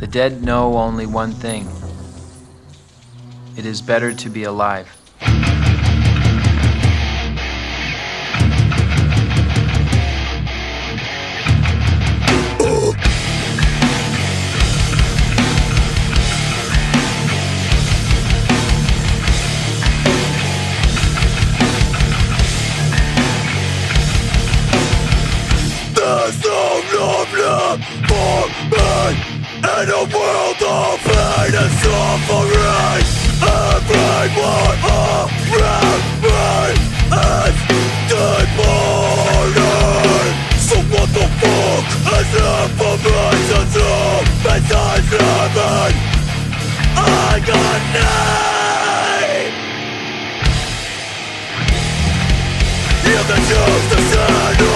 The dead know only one thing it is better to be alive. There's no love left for me In a world of pain and suffering Everyone around me is demonic So what the fuck is information to besides living? Name If the choose to stand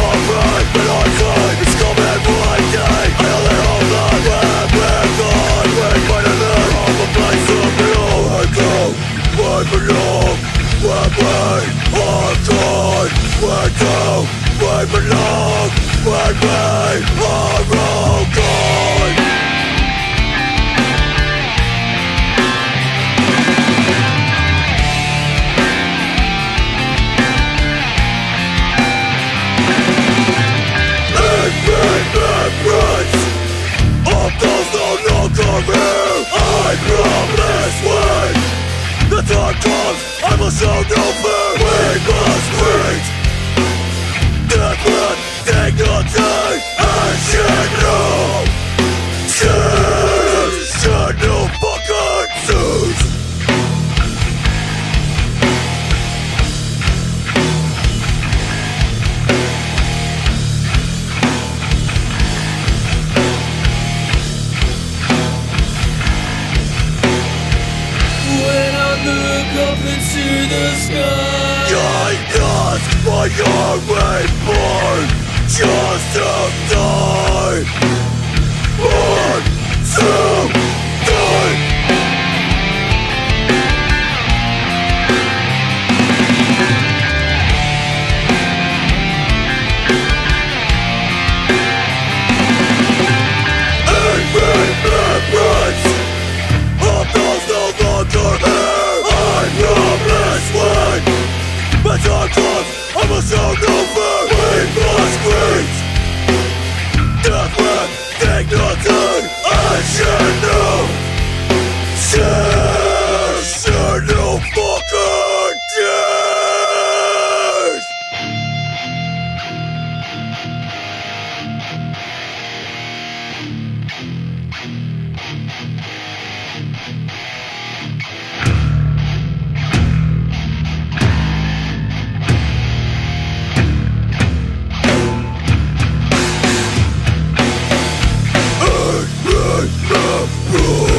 I belong Where we are all gone of those no longer here. I when the time comes, I will show no fear. We must reach up into the sky. I ask why you're reborn just to die. fucking days! Run!